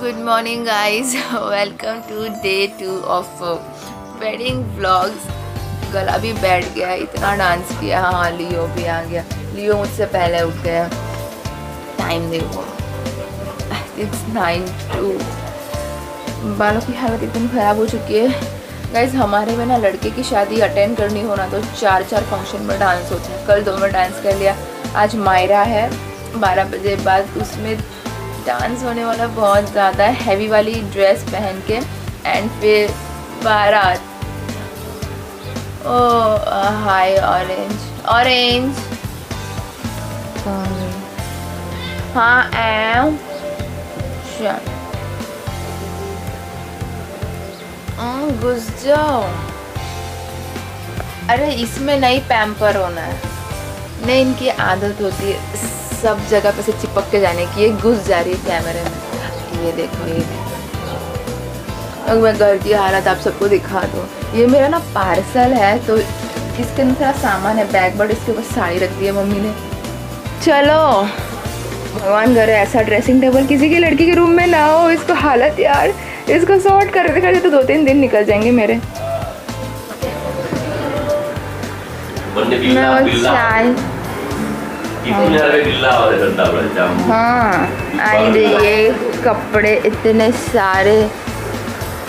Good morning guys welcome to day two of wedding vlogs गला भी बैठ गया, इतना डांस किया। हाँ लियो भी आ गया। लियो मुझसे पहले उठ गया टाइम देखो। इट्स नाइन टू बालों की हालत इतनी ख़राब हो चुकी है। गाइज़ हमारे में ना लड़के की शादी अटेंड करनी होना तो चार चार फ़ंक्शन में डांस होते हैं कल दो में डांस कर लिया। आज मायरा है बारह बजे बाद उसमें डांस होने वाला बहुत ज़्यादा है हैवी वाली ड्रेस पहन के एंड फिर बारात। ओ हाय ऑरेंज ऑरेंज हाँ एम घुस जाओ अरे, इसमें नहीं पैम्पर होना है। नहीं, इनकी आदत होती है सब जगह पे से चिपक के जाने की। ये घुस जा रही है कैमरे में। ये देखो ये देखो। मैं घर की हालत आप सबको दिखा दूँ। ये मेरा ना पार्सल है तो इसके अंदर सारा सामान है बैग बट इसके ऊपर साड़ी रख दी है मम्मी ने। चलो, भगवान करे, ऐसा ड्रेसिंग टेबल किसी की लड़की के रूम में ना हो, इसको हालत यार। इसको सॉर्ट कर दिखा तो दो तीन दिन निकल जाएँगे मेरे। हाँ आई ये कपड़े इतने सारे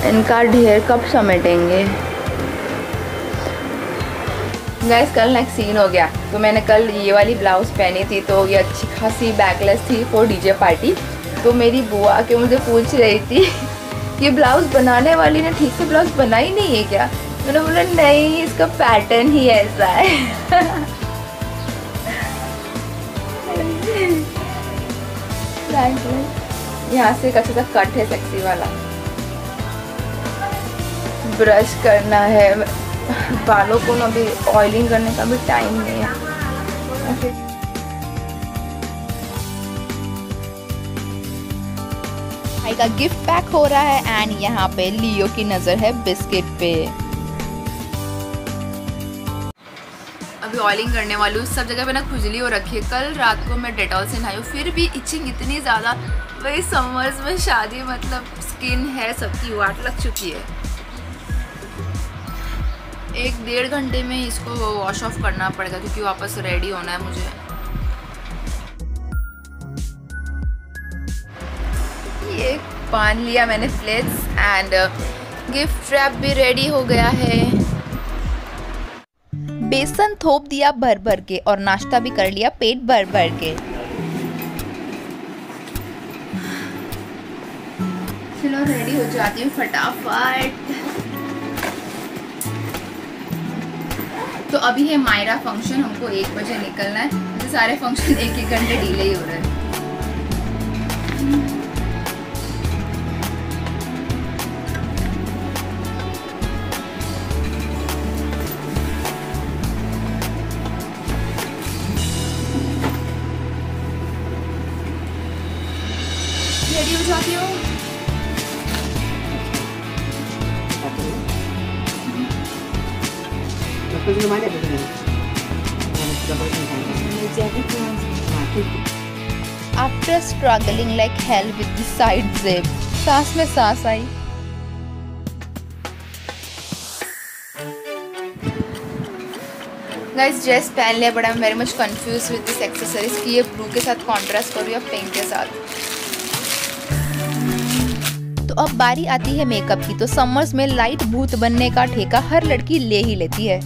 इनका ढेर कब समेटेंगे। गैस कल ना सीन हो गया। तो मैंने कल ये वाली ब्लाउज़ पहनी थी तो ये अच्छी खासी बैकलेस थी फॉर डीजे पार्टी तो मेरी बुआ के मुझे पूछ रही थी ये ब्लाउज़ बनाने वाली ने ठीक से ब्लाउज़ बनाई नहीं है क्या? मैंने बोला, नहीं, इसका पैटर्न ही ऐसा है. यहाँ से अच्छा सा कट है सेक्सी वाला। ब्रश करना है। बालों को ना भी ऑयलिंग करने का भी टाइम नहीं है। भाई का गिफ्ट पैक हो रहा है एंड यहाँ पे लियो की नज़र है बिस्किट पे। अभी ऑयलिंग करने वाली हूँ, सब जगह पे ना खुजली हो रखी है। कल रात को मैं डेटॉल से नहाई फिर भी इचिंग इतनी ज़्यादा। वही समर्स में शादी मतलब स्किन है, सबकी वाट लग चुकी है। एक डेढ़ घंटे में इसको वॉश ऑफ़ करना पड़ेगा, क्योंकि वापस रेडी होना है मुझे। पान लिया मैंने प्लेट्स एंड गिफ्ट रैप भी रेडी हो गया है। बेसन थोप दिया भर भर के और नाश्ता भी कर लिया पेट भर भर के। चलो रेडी हो जाती हूँ फटाफट। तो अभी है मायरा फ़ंक्शन हमको एक बजे निकलना है। तो सारे फ़ंक्शन एक एक घंटे डिले ही हो रहे हैं। रेडी हो जाती हूँ after struggling like hell with the side zip सांस में सांस आई गाइस ड्रेस पहन लिया बड़ा very much confused with this accessories कि ये ब्लू के साथ कॉन्ट्रास्ट करूँ या पिंक के साथ तो अब बारी आती है मेकअप की। तो समर्स में लाइट भूत बनने का ठेका हर लड़की ले ही लेती है।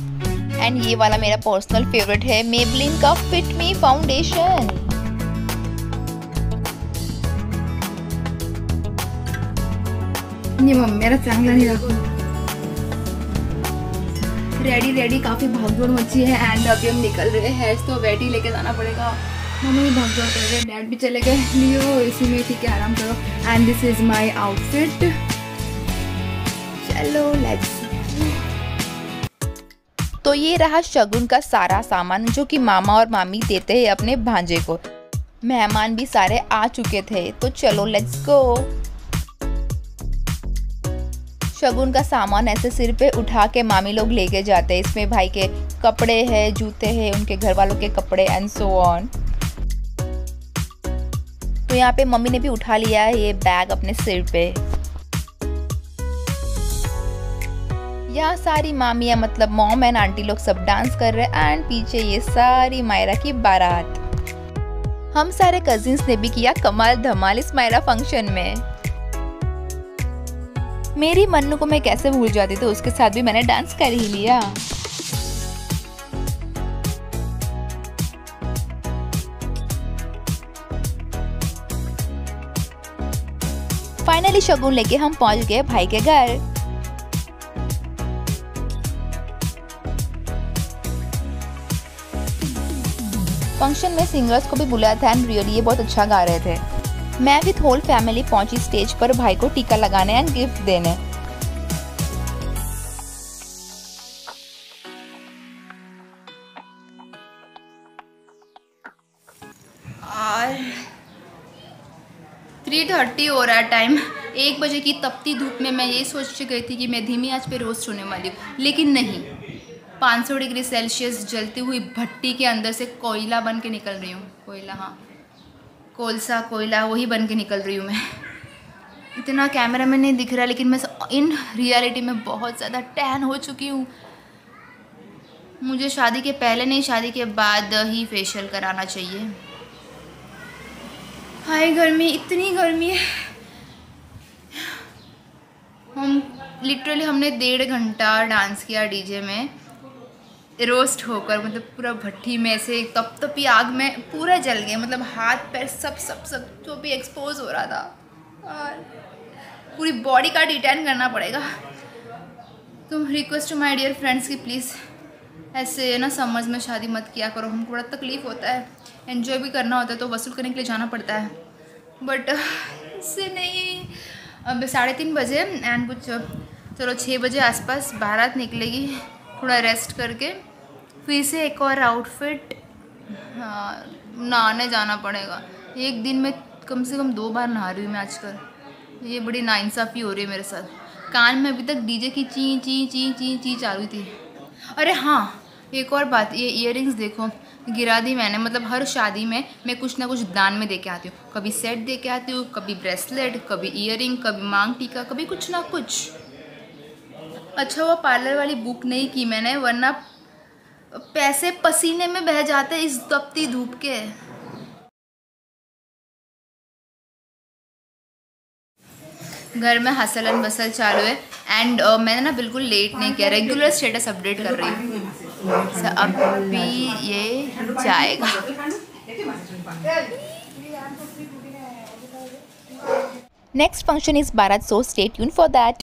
एंड ये वाला मेरा पर्सनल फेवरेट है मेबलिन का फिट मी फाउंडेशन ये मम्मी, मेरा चांगला नहीं रखो। रेडी रेडी काफ़ी भागदौड़ मची है। एंड अभी हम निकल रहे हैं तो वेटी लेके जाना पड़ेगा। मम्मी भी भागदौड़ कर हैं डैड भी चले गए। लियो, इसी में ठीक है, आराम करो। And this is my outfit चलो लेट्स तो ये रहा शगुन का सारा सामान जो कि मामा और मामी देते हैं अपने भांजे को। मेहमान भी सारे आ चुके थे तो चलो लेट्स गो शगुन का सामान ऐसे सिर पे उठा के मामी लोग लेके जाते हैं। इसमें भाई के कपड़े हैं, जूते हैं, उनके घर वालों के कपड़े एंड सो ऑन तो यहाँ पे मम्मी ने भी उठा लिया है ये बैग अपने सिर पे। यहाँ सारी मामियाँ मतलब मॉम एंड आंटी लोग सब डांस कर रहे हैं एंड पीछे ये सारी मायरा की बारात। हम सारे कजिन्स ने भी किया कमाल धमाल इस मायरा फ़ंक्शन में। मेरी मन्नू को मैं कैसे भूल जाती तो उसके साथ भी मैंने डांस कर ही लिया। फाइनली शगुन लेके हम पहुँच गए भाई के घर। फ़ंक्शन में सिंगर्स को भी बुलाया था एंड रियली ये बहुत अच्छा गा रहे थे। मैं विथ होल फैमिली पहुँची स्टेज पर भाई को टीका लगाने एंड गिफ्ट देने। थर्टी हो रहा है टाइम एक बजे की तपती धूप में मैं ये सोच गई थी कि मैं धीमी आँच पे रोस्ट होने वाली हूँ, लेकिन नहीं. 500 डिग्री सेल्सियस जलती हुई भट्टी के अंदर से कोयला बन के निकल रही हूँ. कोयला हाँ. कोलसा, कोयला, वही बन के निकल रही हूँ मैं. इतना कैमरा में नहीं दिख रहा, लेकिन मैं इन रियलिटी में बहुत ज़्यादा टैन हो चुकी हूँ. मुझे शादी के पहले नहीं, शादी के बाद ही फेशियल कराना चाहिए. हाय, गर्मी, इतनी गर्मी है। हम लिटरली हमने डेढ़ घंटा डांस किया डीजे में। रोस्ट होकर मतलब पूरा भट्टी में से तप तपी आग में पूरा जल गया। मतलब हाथ, पैर सब सब सब, जो भी एक्सपोज हो रहा था। और पूरी बॉडी का डिटेन करना पड़ेगा। तुम request to my dear friends की प्लीज़ ऐसे ना, समझ में शादी मत किया करो। हमको बड़ा तकलीफ़ होता है। एंजॉय भी करना होता है तो वसूल करने के लिए जाना पड़ता है। बट इससे नहीं। अब साढ़े तीन बजे एंड कुछ, चलो छः बजे आसपास बारात निकलेगी। थोड़ा रेस्ट करके। फिर से एक और आउटफिट हाँ नहाने जाना पड़ेगा। एक दिन में कम से कम दो बार नहा रही हूँ मैं आजकल। ये बड़ी नाइंसाफ़ी हो रही है मेरे साथ। कान में अभी तक डीजे की ची ची ची ची ची चालू थी। अरे हाँ एक और बात ये इयर देखो गिरा दी मैंने मतलब हर शादी में मैं कुछ ना कुछ दान में दे के आती हूँ। कभी सेट दे के आती हूँ कभी ब्रेसलेट कभी इयर कभी मांग टीका कभी कुछ ना कुछ। अच्छा वो पार्लर वाली बुक नहीं की मैंने वरना पैसे पसीने में बह जाते इस तपती धूप के। घर में हसल बसल चालू है एंड uh, मैंने ना बिल्कुल लेट नहीं किया रेगुलर स्टेटस अपडेट कर रही हूँ। So, अभी ये जाएगा। नेक्स्ट फ़ंक्शन इज़ बारात सो स्टेट यून फॉर दैट